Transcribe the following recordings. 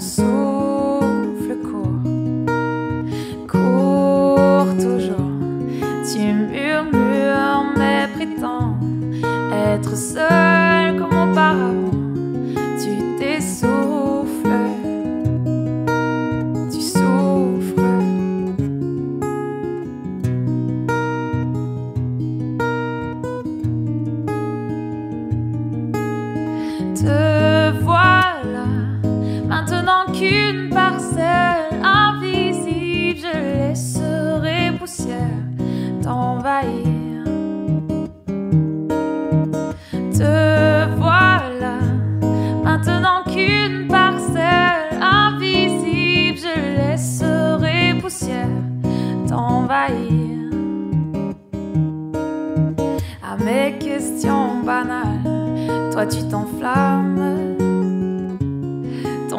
souffle court. Court toujours, tu murmures mais prétends être seul comme auparavant. Tu t'essouffles, tu souffres. Te voilà maintenant qu'une parcelle invisible, je laisserai poussière t'envahir. Te voilà maintenant qu'une parcelle invisible, je laisserai poussière t'envahir. À mes questions banales, toi tu t'enflammes,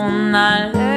ton haleine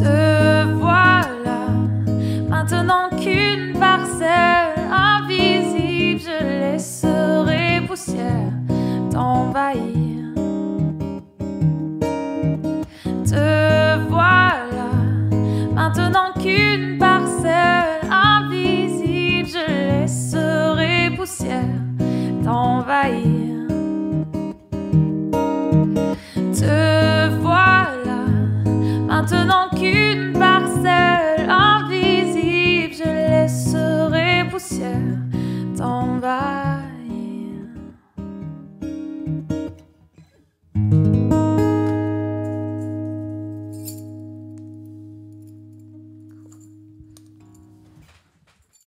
Te